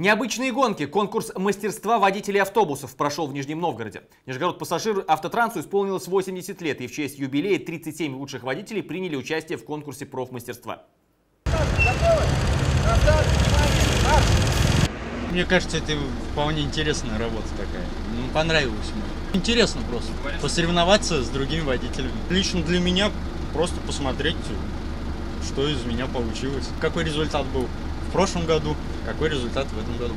Необычные гонки. Конкурс мастерства водителей автобусов прошел в Нижнем Новгороде. Нижегород пассажир автотрансу исполнилось 80 лет, и в честь юбилея 37 лучших водителей приняли участие в конкурсе профмастерства. Мне кажется, это вполне интересная работа такая. Ну, понравилось мне. Интересно просто посоревноваться с другими водителями. Лично для меня просто посмотреть, что из меня получилось. Какой результат был в прошлом году, какой результат в этом году.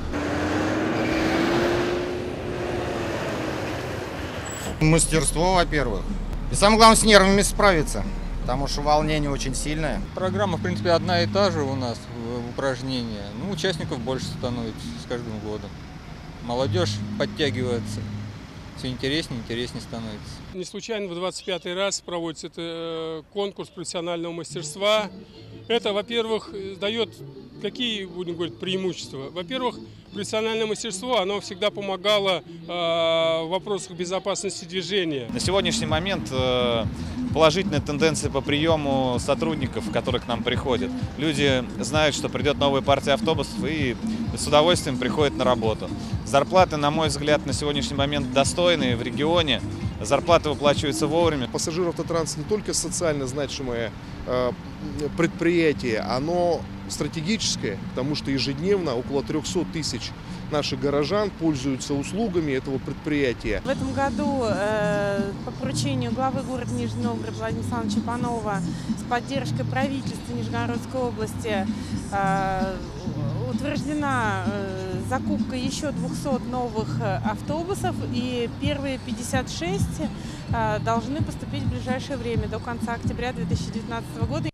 Мастерство, во-первых. И самое главное, с нервами справиться, потому что волнение очень сильное. Программа, в принципе, одна и та же у нас в упражнения. Ну, участников больше становится с каждым годом. Молодежь подтягивается. Все интереснее, интереснее становится. Не случайно в 25 раз проводится это э, конкурс профессионального мастерства. Это, во-первых, дает какие, будем говорить, преимущества? Во-первых, профессиональное мастерство, оно всегда помогало э, в вопросах безопасности движения. На сегодняшний момент э, положительная тенденция по приему сотрудников, которые к нам приходят. Люди знают, что придет новая партия автобусов и с удовольствием приходят на работу. Зарплаты, на мой взгляд, на сегодняшний момент достойные в регионе. Зарплаты выплачиваются вовремя. Пассажир автотранс не только социально значимое э, предприятие, оно стратегическое, потому что ежедневно около 300 тысяч наших горожан пользуются услугами этого предприятия. В этом году э, по поручению главы города Нижний Новгород Владимира Александровича Панова с поддержкой правительства Нижегородской области э, утверждена э, закупка еще 200 новых э, автобусов и первые 56 э, должны поступить в ближайшее время до конца октября 2019 года.